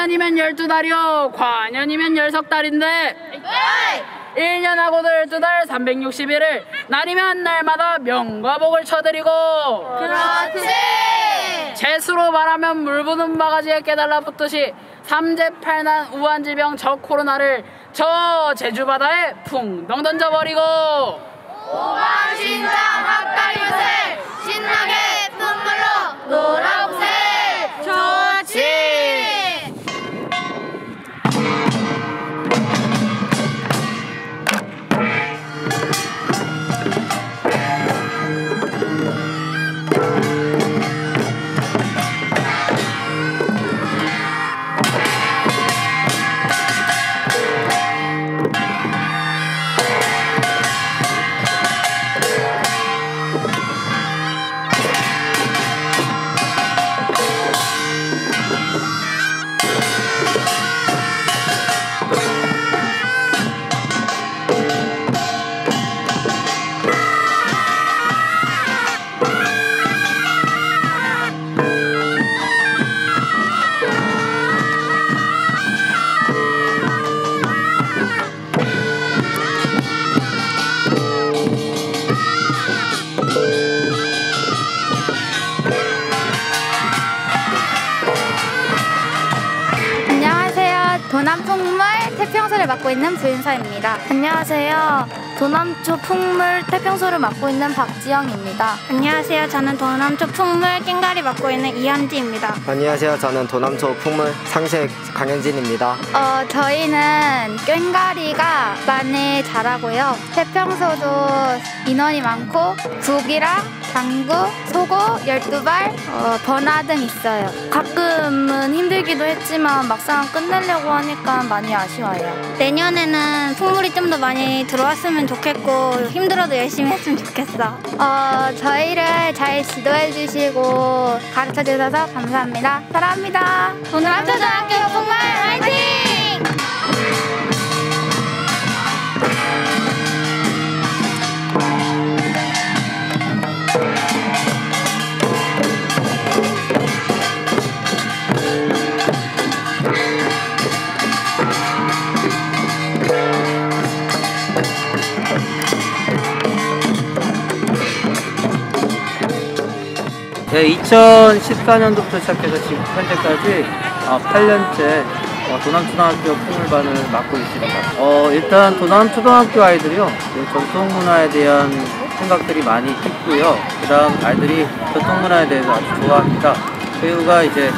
1년이면 12달이요. 과년이면 10달인데. 네! 1년하고도 12달 361일 날이면 날마다 명과 복을 쳐드리고 그렇지! 재수로 말하면 물 부는 바가지에 깨달라붙듯이 삼재팔난 우한지병 저 코로나를 저 제주바다에 풍덩 던져버리고 오방신장 핫다리옷을 신나게 맡고 있는 부인서입니다. 안녕하세요. 도남초 풍물 태평소를 맡고 있는 박지영입니다. 안녕하세요. 저는 도남초 풍물 깽가리 맡고 있는 이한지입니다. 안녕하세요. 저는 도남초 풍물 상색 강현진입니다. 어, 저희는 꽹가리가 많이 자라고요. 태평소도 인원이 많고 북이랑 당구, 소고, 열두발, 어, 번화 등 있어요. 가끔은 힘들기도 했지만 막상 끝내려고 하니까 많이 아쉬워요. 내년에는 풍물이 좀 더 많이 들어왔으면 좋겠고 힘들어도 열심히 했으면 좋겠어. 어, 저희를 잘 지도해 주시고 가르쳐 주셔서 감사합니다. 사랑합니다. 오늘 함초등학교 풍물 네, 2014년도부터 시작해서 지금 현재까지 어, 8년째 어, 도남초등학교 풍물반을 맡고 있습니다. 어, 일단 도남초등학교 아이들이요, 그 전통문화에 대한 생각들이 많이 깊고요. 그 다음 아이들이 전통문화에 대해서 아주 좋아합니다. 그 이유가 이제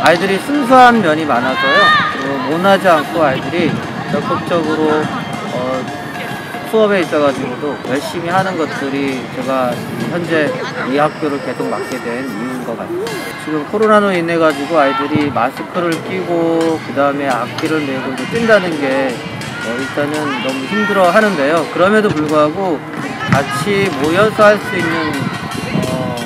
아이들이 순수한 면이 많아서요, 어, 모나지 않고 아이들이 적극적으로 어, 수업에 있어가지고도 열심히 하는 것들이 제가 현재 이 학교를 계속 맡게 된 이유인 것 같아요. 지금 코로나로 인해 가지고 아이들이 마스크를 끼고 그 다음에 악기를 메고 뛴다는 게 어, 일단은 너무 힘들어 하는데요. 그럼에도 불구하고 같이 모여서 할 수 있는 어,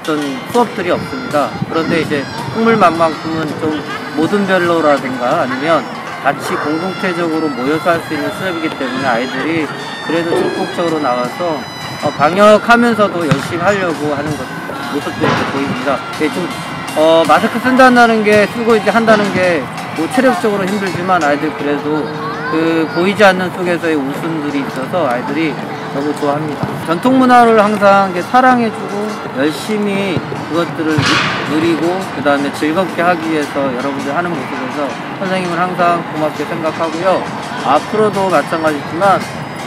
어떤 수업들이 없습니다. 그런데 이제 풍물만만큼은 좀 모든 별로라든가 아니면 같이 공동체적으로 모여서 할 수 있는 수업이기 때문에 아이들이 그래도 적극적으로 나와서 어, 방역하면서도 열심히 하려고 하는 것, 모습들이 보입니다. 예, 좀, 어, 마스크 쓴다는 게, 쓰고 이제 한다는 게, 뭐 체력적으로 힘들지만 아이들 그래도 그 보이지 않는 속에서의 웃음들이 있어서 아이들이 너무 좋아합니다. 전통 문화를 항상 사랑해주고 열심히 그것들을 누- 누리고 그 다음에 즐겁게 하기 위해서 여러분들 하는 모습에서 선생님을 항상 고맙게 생각하고요. 앞으로도 마찬가지지만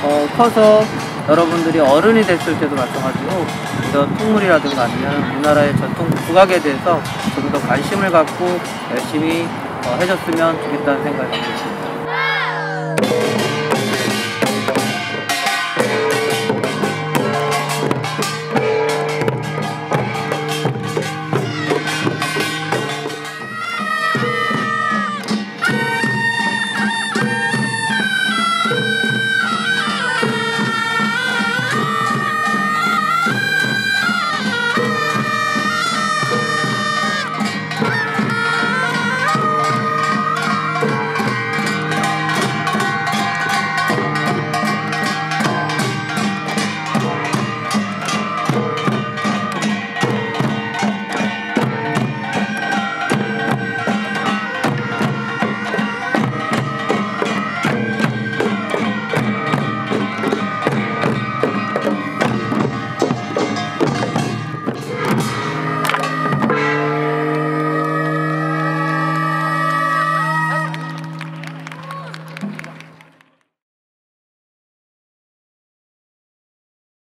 어, 커서 여러분들이 어른이 됐을 때도 마찬가지로 이런 풍물이라든가 아니면 우리나라의 전통 국악에 대해서 좀 더 관심을 갖고 열심히 어, 해줬으면 좋겠다는 생각이 듭니다.